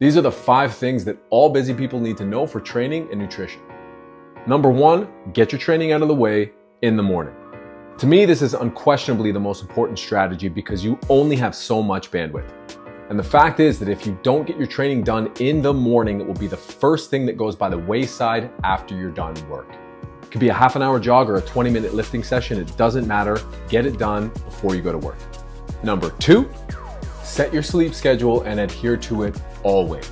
These are the five things that all busy people need to know for training and nutrition. Number one, get your training out of the way in the morning. To me, this is unquestionably the most important strategy because you only have so much bandwidth. And the fact is that if you don't get your training done in the morning, it will be the first thing that goes by the wayside after you're done work. It could be a half an hour jog or a 20 minute lifting session. It doesn't matter. Get it done before you go to work. Number two, set your sleep schedule and adhere to it always.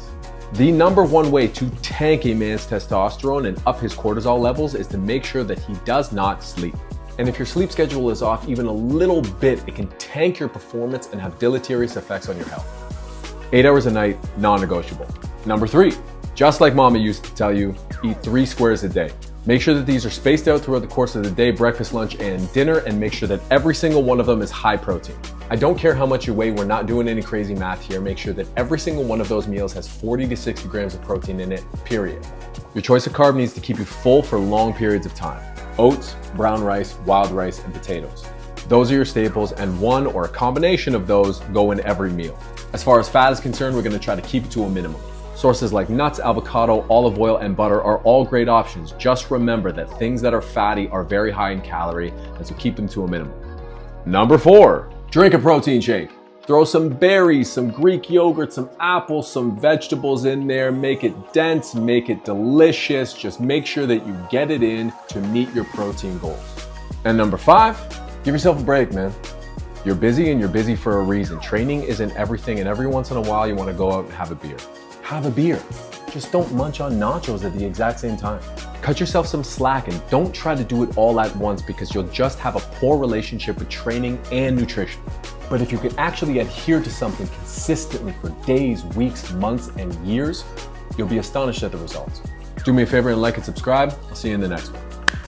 The number one way to tank a man's testosterone and up his cortisol levels is to make sure that he does not sleep. And if your sleep schedule is off even a little bit, it can tank your performance and have deleterious effects on your health. Eight hours a night, non-negotiable. Number three, just like mama used to tell you, eat three squares a day. Make sure that these are spaced out throughout the course of the day, breakfast, lunch, and dinner, and make sure that every single one of them is high protein. I don't care how much you weigh, we're not doing any crazy math here. Make sure that every single one of those meals has 40 to 60 grams of protein in it, period. Your choice of carb needs to keep you full for long periods of time oats, brown rice, wild rice, and potatoes. Those are your staples, and one or a combination of those go in every meal. As far as fat is concerned, we're gonna try to keep it to a minimum. Sources like nuts, avocado, olive oil, and butter are all great options. Just remember that things that are fatty are very high in calorie, and so keep them to a minimum. Number four, drink a protein shake. Throw some berries, some Greek yogurt, some apples, some vegetables in there. Make it dense, make it delicious. Just make sure that you get it in to meet your protein goals. And number five, give yourself a break, man. You're busy and you're busy for a reason. Training isn't everything, and every once in a while you want to go out and have a beer. Have a beer. Just don't munch on nachos at the exact same time. Cut yourself some slack and don't try to do it all at once because you'll just have a poor relationship with training and nutrition. But if you can actually adhere to something consistently for days, weeks, months, and years, you'll be astonished at the results. Do me a favor and like and subscribe. I'll see you in the next one.